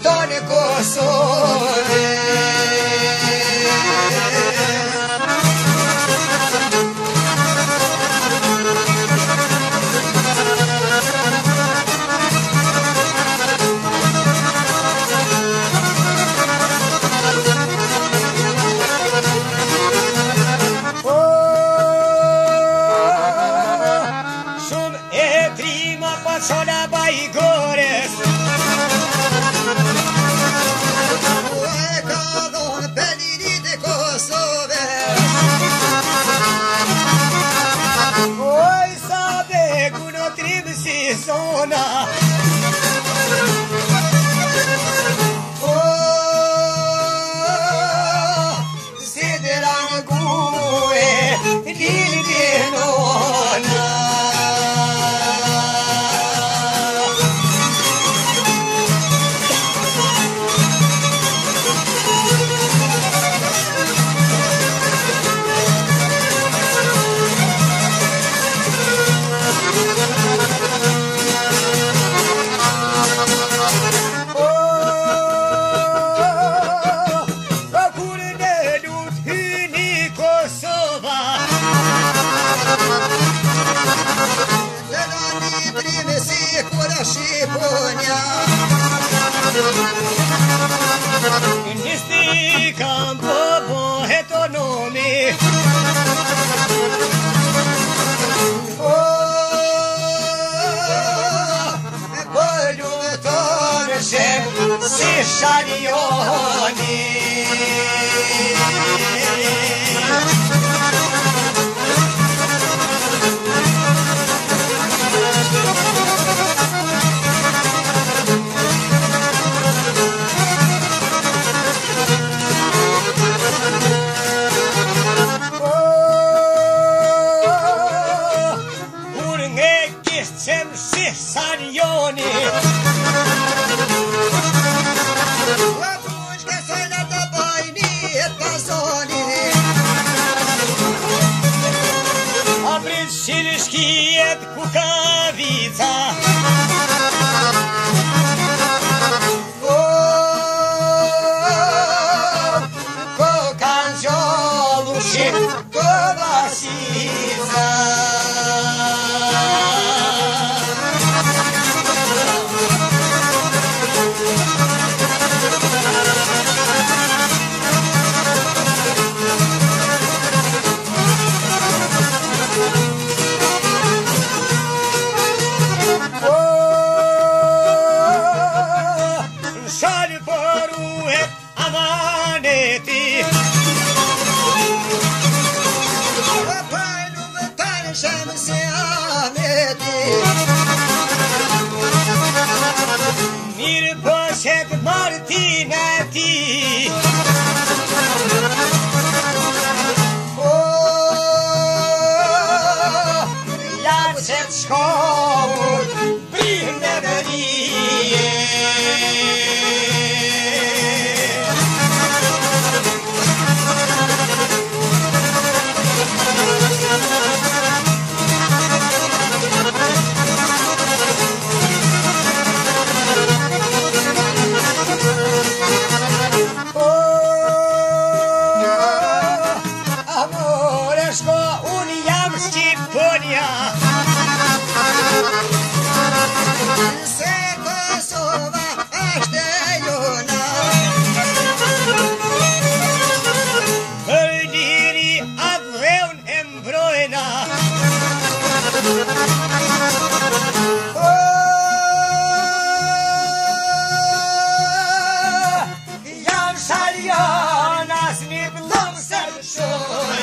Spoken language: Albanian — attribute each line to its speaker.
Speaker 1: Tony Corsone. Rodrigo se zona. In nisi kan poheto nomi Oh te voglio bene se Yo. chama-se
Speaker 2: Sarıyor
Speaker 1: nazlı bulum sarışın.